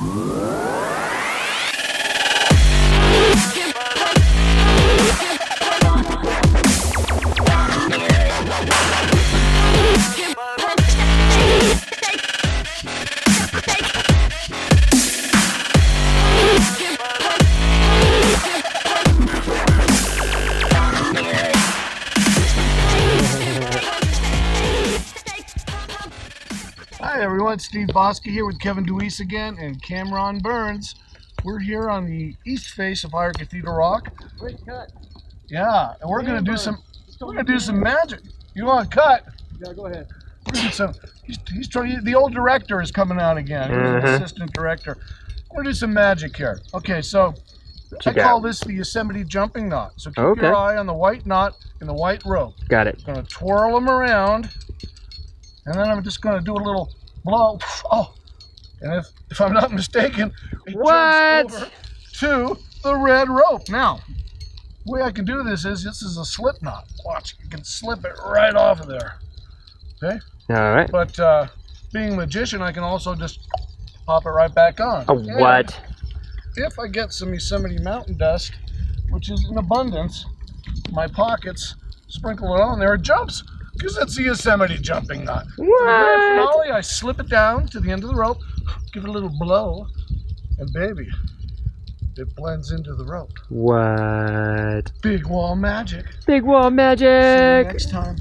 Whoa. Hi everyone, Steve Bosque here with Kevin DeWeese again and Cameron Burns. We're here on the east face of Higher Cathedral Rock. Great cut. Yeah, and we're gonna do Burns. some Let's we're gonna do some magic. You want to cut? Yeah, go ahead. We're gonna do some he's, he's trying the old director is coming out again. He's an Mhm. assistant director. We're gonna do some magic here. Okay, so I you call this the Yosemite jumping knot. So keep Okay. your eye on the white knot and the white rope. Got it. gonna twirl them around, and then I'm just gonna do a little blow. Oh, and if if I'm not mistaken, it What? jumps over to the red rope. Now, the way I can do this is this is a slip knot. Watch, you can slip it right off of there. Okay, All right. but uh, being a magician, I can also just pop it right back on. A And what? If I get some Yosemite mountain dust, which is in abundance, my pockets, sprinkle it on there, it jumps. Because it's the Yosemite jumping knot. For the grand What? finale, I slip it down to the end of the rope, give it a little blow, and baby, it blends into the rope. What? Big wall magic. Big wall magic. See you magic. next time.